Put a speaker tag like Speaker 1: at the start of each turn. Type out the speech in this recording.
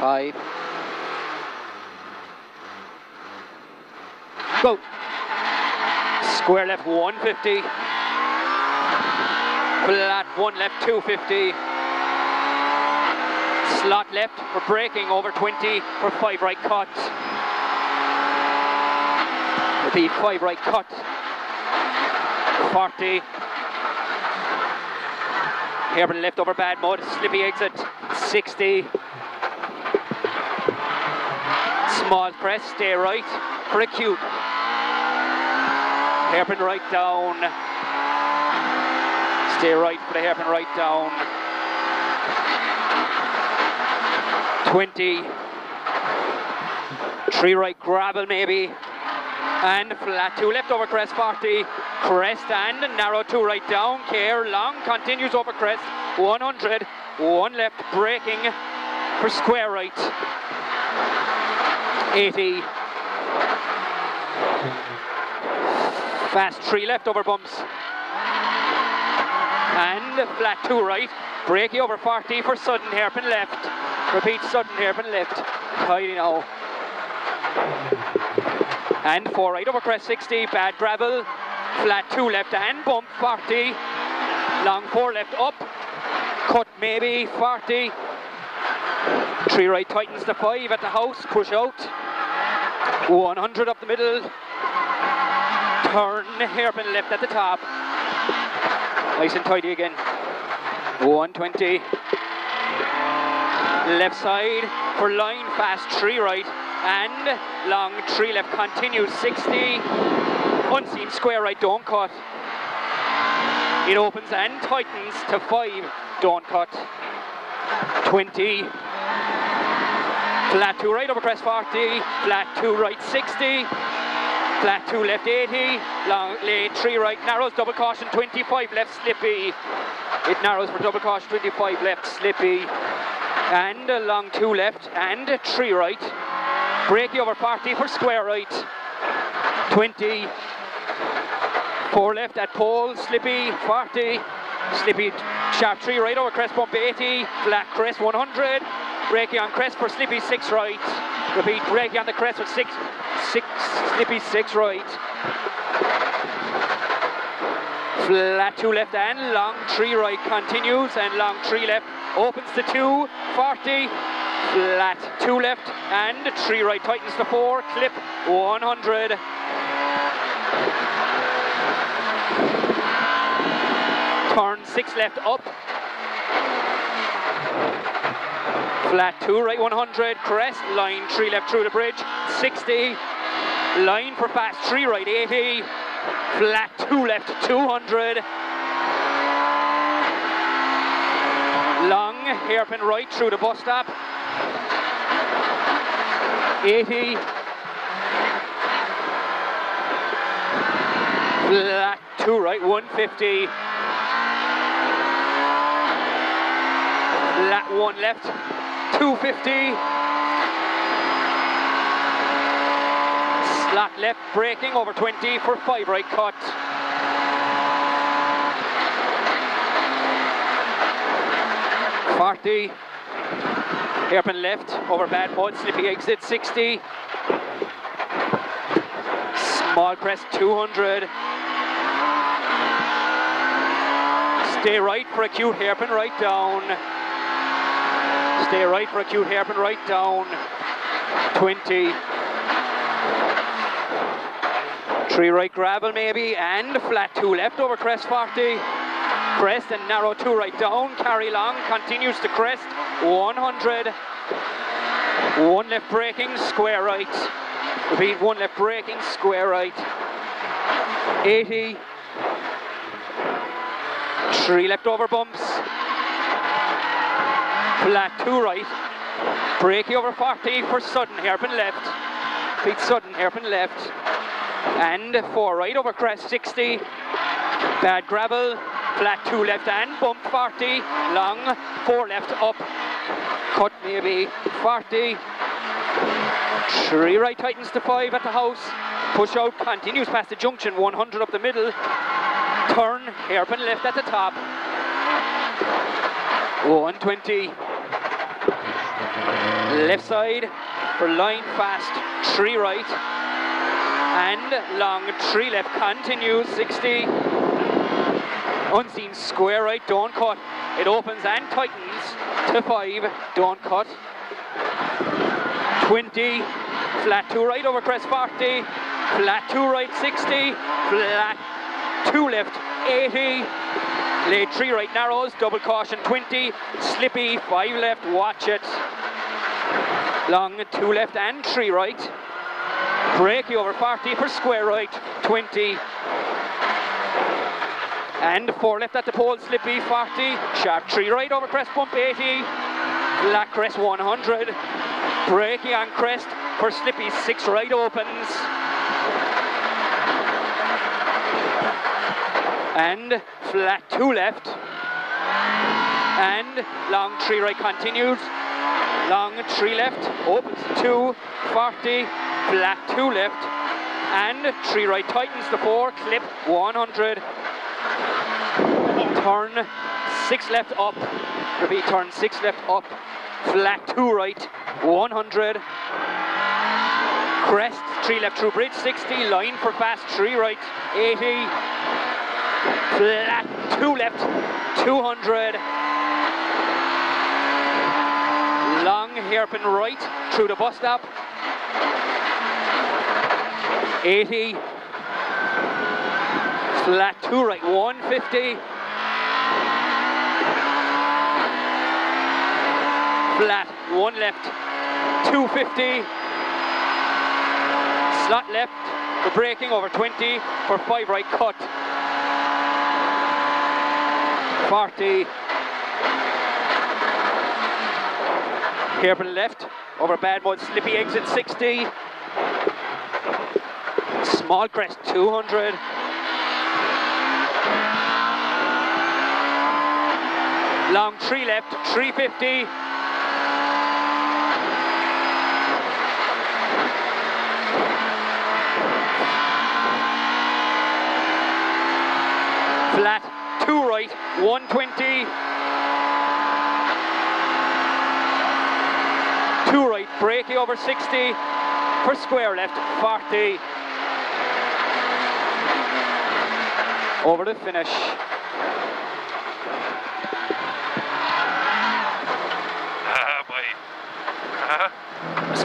Speaker 1: Five. Go. Square left 150. Flat one left 250. Slot left for braking over 20 for five right cut. Repeat five right cut. 40. Hairpin left over bad mud, slippy exit, 60. Small press, stay right for acute. Hairpin right down. Stay right for the hairpin right down. 20. Three right gravel maybe. And flat two left over crest 40. Crest and narrow two right down. Care long continues over crest. 100. One left braking for square right. 80. Fast three left over bumps. And flat two right. Breaky over 40 for sudden hairpin left. Repeat sudden hairpin left. Tidy now. And four right over crest 60. Bad gravel. Flat two left and bump 40. Long four left up. Cut maybe 40. Three right tightens to five at the house. Push out. 100 up the middle. Turn hairpin left at the top. Nice and tidy again. 120. Left side for line fast, three right, and long three left continues, 60. Unseen square right, don't cut. It opens and tightens to five, don't cut. 20. Flat two right over crest 40, flat two right 60, flat two left 80, long late three right narrows, double caution 25 left slippy. It narrows for double caution 25 left slippy. And a long two left and a three right. Breaky over 40 for square right. 20. Four left at pole, slippy 40. Slippy sharp three right over crest bump 80. Flat crest 100. Breaky on crest for slippy six right. Repeat, breaky on the crest for six, six, slippy six right. Flat two left and long three right continues and long three left opens to two, 40. Flat two left and three right tightens to four, clip 100. Turn six left up. Flat two right 100, crest, line three left through the bridge, 60. Line for fast three right 80. Flat two left 200. Long hairpin right through the bus stop. 80. Flat two right 150. Flat one left 250. Slot left braking over 20 for five right cut. Forty. Hairpin left over bad mud, slippy exit 60. Small crest 200. Stay right for acute hairpin right down. Stay right for acute hairpin right down. 20. Three right gravel maybe, and flat two left over crest 40. Crest and narrow two right down, carry long, continues to crest, 100. One left braking, square right. Repeat, one left braking, square right. 80. Three left over bumps. Flat two right. Breaky over 40 for sudden hairpin left. Repeat, sudden hairpin left. And four right over crest 60. Bad gravel. Flat two left and bump 40. Long four left up. Cut maybe 40. Three right tightens to five at the house. Push out continues past the junction. 100 up the middle. Turn hairpin left at the top. 120. Left side for line fast, three right. And long, three left, continues, 60. Unseen square right, don't cut. It opens and tightens to five, don't cut. 20, flat two right over crest 40, flat two right 60, flat two left 80, late three right narrows, double caution 20, slippy five left, watch it. Long two left and three right. Breaky over 40 for square right, 20. And four left at the pole, slippy 40. Sharp three right over crest bump 80. Black crest 100. Breaky on crest for slippy six right opens. And flat two left. And long three right continues. Long three left, opens two, 40, flat two left. And three right tightens the four, clip 100 turn six left up, repeat turn six left up, flat two right, 100, crest, three left through bridge, 60, line for fast, three right, 80, flat two left, 200, long hairpin right through the bus stop, 80, flat two right, 150, flat, one left, 250, slot left, for braking over 20, for five right cut, 40, hairpin left, over bad mud, slippy exit 60, small crest 200, long tree left, 350, flat, two right, 120. Two right, breaky over 60, for square left, 40. Over the finish.
Speaker 2: Ah, boy.